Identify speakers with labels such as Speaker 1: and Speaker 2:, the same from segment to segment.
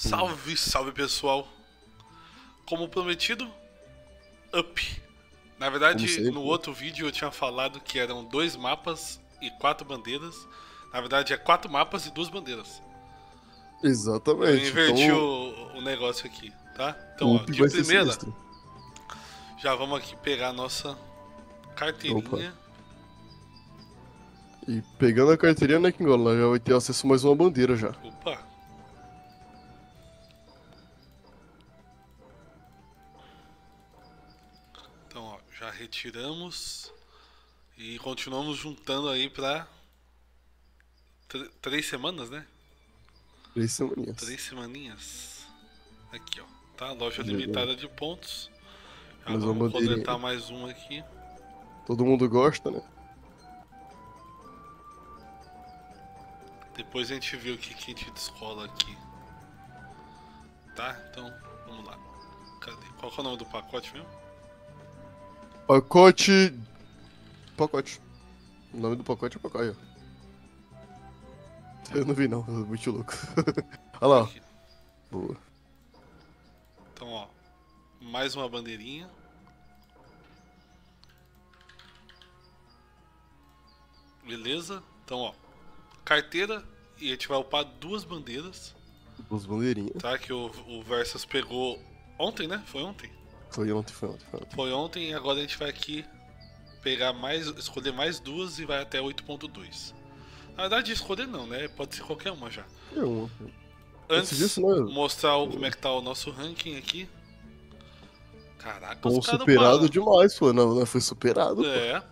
Speaker 1: Salve, salve pessoal! Como prometido, up. Na verdade, no outro vídeo eu tinha falado que eram dois mapas e quatro bandeiras. Na verdade, é quatro mapas e duas bandeiras. Eu
Speaker 2: Exatamente.
Speaker 1: inverti
Speaker 2: então,
Speaker 1: o, o negócio aqui, tá? Então, ó, de primeira, já vamos aqui pegar a nossa carteirinha.
Speaker 2: E pegando a carteirinha, né, Kingola, já vai ter acesso a mais uma bandeira já.
Speaker 1: Opa! Já retiramos e continuamos juntando aí pra tr- três semanas, né?
Speaker 2: Três semaninhas.
Speaker 1: Três semaninhas. Aqui, ó. Tá? Loja limitada de pontos. Já
Speaker 2: uma
Speaker 1: vamos coletar mais um aqui.
Speaker 2: Todo mundo gosta, né?
Speaker 1: Depois a gente vê o que, que a gente descola aqui. Tá? Então, vamos lá. Cadê? Qual que é o nome do pacote mesmo?
Speaker 2: Pacote. Pacote. O nome do pacote é pacote. ó. Eu não vi não, eu muito louco. Olha lá, ó. Boa.
Speaker 1: Então, ó, mais uma bandeirinha. Beleza? Então, ó, carteira e a gente vai upar duas bandeiras,
Speaker 2: Duas bandeirinhas.
Speaker 1: tá? Que o, o Versus pegou ontem, né? Foi ontem?
Speaker 2: Foi ontem, foi ontem, foi ontem.
Speaker 1: Foi ontem e agora a gente vai aqui pegar mais, escolher mais duas e vai até 8.2. Na verdade, escolher não, né? Pode ser qualquer uma já.
Speaker 2: É uma.
Speaker 1: Antes,
Speaker 2: disso, né?
Speaker 1: mostrar o- como é que tá o nosso ranking aqui. Caraca, caras
Speaker 2: superado demais, pô. Não, não foi superado.
Speaker 1: É.
Speaker 2: Pô.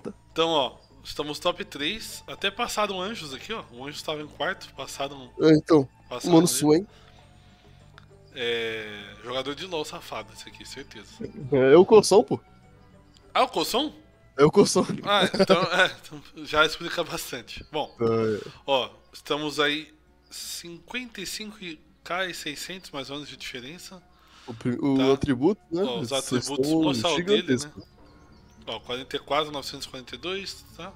Speaker 2: Tá?
Speaker 1: Então, ó, estamos top 3. Até passaram anjos aqui, ó. O anjo estava em quarto, passaram.
Speaker 2: É, então,
Speaker 1: passaram
Speaker 2: mano. Swain.
Speaker 1: É. Jogador de LOL safado, esse aqui, certeza.
Speaker 2: É o Coção, pô.
Speaker 1: Ah, o Cosson?
Speaker 2: É o Coção.
Speaker 1: Ah, então, é, então já explica bastante. Bom,
Speaker 2: É,
Speaker 1: ó, estamos aí 55k e 600 mais ou menos de diferença.
Speaker 2: o pri- o
Speaker 1: Tá.
Speaker 2: atributo, né?
Speaker 1: Ó, os atributos, o dele, né? Ó, 44, 942, tá?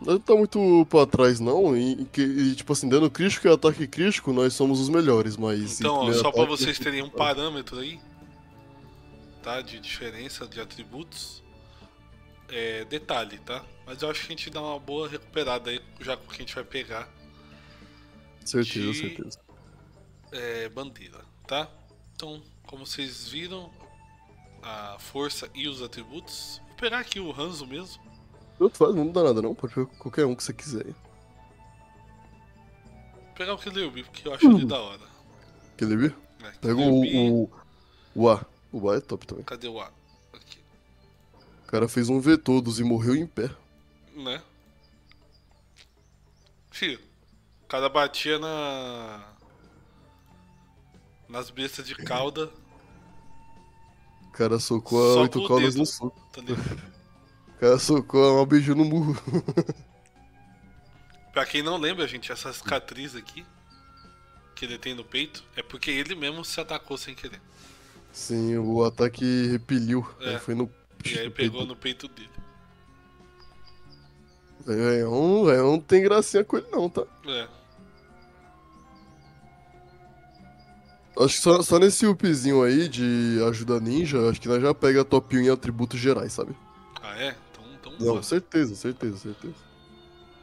Speaker 2: Não tá muito pra trás, não. E, e, tipo assim, dando crítico e ataque crítico, nós somos os melhores, mas.
Speaker 1: Então, ó, só pra vocês terem um
Speaker 2: somos-
Speaker 1: parâmetro aí, tá? De diferença de atributos. É, detalhe, tá? Mas eu acho que a gente dá uma boa recuperada aí, já com o que a gente vai pegar
Speaker 2: Certeza,
Speaker 1: de-
Speaker 2: certeza.
Speaker 1: é, bandeira, tá? Então, como vocês viram, a força e os atributos. Vou pegar aqui o Hanzo mesmo.
Speaker 2: Tanto faz, não dá nada, não. Pode pegar qualquer um que você quiser.
Speaker 1: Vou pegar o Killerby, porque eu acho ele da hora.
Speaker 2: Ver?
Speaker 1: É,
Speaker 2: Pega o, o. O A. O A é top também.
Speaker 1: Cadê o A? Aqui.
Speaker 2: O cara fez um V todos e morreu em pé.
Speaker 1: Né? Fio, o cara batia na. Nas bestas de cauda,
Speaker 2: O cara socou a oito caudas no soco.
Speaker 1: tá ligado?
Speaker 2: O cara socou uma beijo no murro.
Speaker 1: pra quem não lembra, gente, essa cicatriz aqui que ele tem no peito é porque ele mesmo se atacou sem querer.
Speaker 2: Sim, o ataque repeliu.
Speaker 1: É.
Speaker 2: Foi no.
Speaker 1: E aí pegou no peito dele.
Speaker 2: Leão, Leão não tem gracinha com ele, não, tá?
Speaker 1: É.
Speaker 2: Acho que só, só nesse upzinho aí de ajuda ninja, acho que nós já pega top 1 em atributos gerais, sabe?
Speaker 1: Ah, é?
Speaker 2: Não, certeza, certeza, certeza.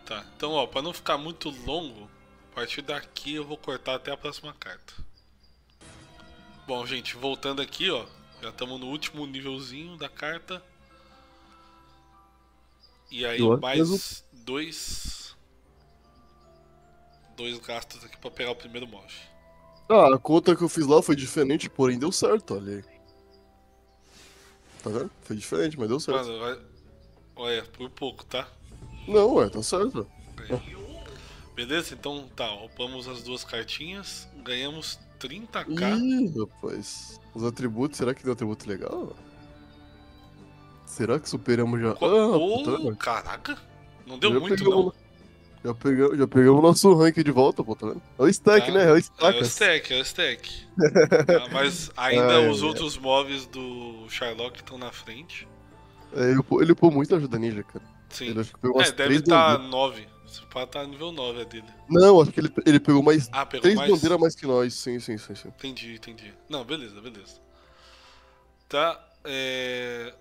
Speaker 1: Tá. Então, ó, pra não ficar muito longo, a partir daqui eu vou cortar até a próxima carta. Bom, gente, voltando aqui, ó. Já estamos no último nívelzinho da carta. E aí,
Speaker 2: Eu
Speaker 1: mais dois. Dois gastos aqui pra pegar o primeiro moche.
Speaker 2: Ah, a conta que eu fiz lá foi diferente, porém deu certo, olha aí. Tá vendo? Foi diferente, mas deu certo.
Speaker 1: Mano, vai... olha, por pouco, tá?
Speaker 2: Não, ué, tá certo.
Speaker 1: Aí. Beleza? Então tá, roupamos as duas cartinhas, ganhamos 30k.
Speaker 2: Ih, rapaz. Os atributos, será que deu atributo legal? Será que superamos já?
Speaker 1: Co-
Speaker 2: Ah, puta,
Speaker 1: caraca! Não deu
Speaker 2: já
Speaker 1: muito,
Speaker 2: pegamos,
Speaker 1: não.
Speaker 2: Já pegamos, já pegamos nosso rank de volta, pô, tá vendo? É o stack,
Speaker 1: Tá.
Speaker 2: né? É o
Speaker 1: É o
Speaker 2: stack.
Speaker 1: stack, é o stack. Tá, mas ainda
Speaker 2: Ai,
Speaker 1: os
Speaker 2: ai.
Speaker 1: outros mobs do Shylock estão na frente.
Speaker 2: É, ele, pô- ele pôs muita ajuda ninja, cara.
Speaker 1: Sim.
Speaker 2: Ele acho que pegou
Speaker 1: É, deve estar
Speaker 2: bandeiras.
Speaker 1: 9. Esse pá tá nível 9 a dele.
Speaker 2: Não, acho que ele, ele pegou mais.
Speaker 1: Ah, pegou
Speaker 2: três
Speaker 1: mais?
Speaker 2: bandeiras a mais que nós. Sim, sim, sim, sim.
Speaker 1: Entendi, entendi. Não, beleza, beleza. Tá, é...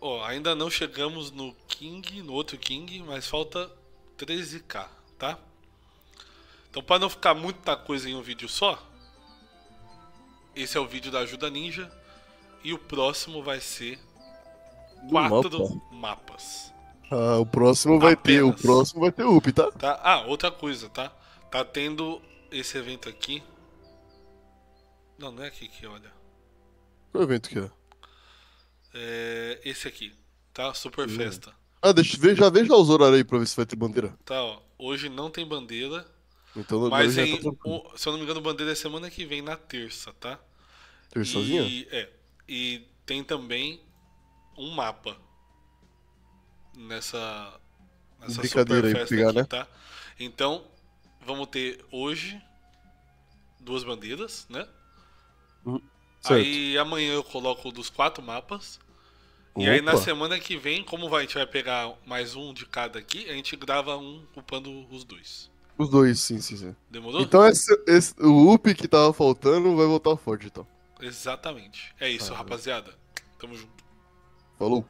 Speaker 1: Ó, ainda não chegamos no King, no outro King, mas falta 13k, tá? Então, para não ficar muita coisa em um vídeo só, esse é o vídeo da ajuda ninja e o próximo vai ser quatro
Speaker 2: mapa.
Speaker 1: mapas.
Speaker 2: Ah, o próximo vai ter. O
Speaker 1: Apenas.
Speaker 2: próximo vai ter up, tá?
Speaker 1: Tá? Ah, outra coisa, tá? Tá tendo esse evento aqui. Não, não é aqui que olha.
Speaker 2: Qual evento que é?
Speaker 1: É esse aqui, tá? Super Festa.
Speaker 2: Ah, deixa, ve- já veja os horários aí pra ver se vai ter bandeira.
Speaker 1: Tá, ó. Hoje não tem bandeira,
Speaker 2: Então
Speaker 1: mas em,
Speaker 2: tá
Speaker 1: o- se eu não me engano, bandeira é semana que vem, na terça, tá?
Speaker 2: Terçazinha?
Speaker 1: E, é. E tem também um mapa nessa, nessa
Speaker 2: Brincadeira
Speaker 1: super festa
Speaker 2: pegar,
Speaker 1: aqui,
Speaker 2: né?
Speaker 1: tá? Então, vamos ter hoje duas bandeiras, né?
Speaker 2: Certo.
Speaker 1: Aí amanhã eu coloco dos quatro mapas. E aí na
Speaker 2: Opa.
Speaker 1: semana que vem, como vai, a gente vai pegar mais um de cada aqui, a gente grava um ocupando os dois.
Speaker 2: Os dois, sim, sim, sim.
Speaker 1: Demorou?
Speaker 2: Então esse, esse- o up que tava faltando vai voltar forte, então.
Speaker 1: Exatamente. É isso,
Speaker 2: Ah,
Speaker 1: rapaziada. Tamo junto.
Speaker 2: Falou.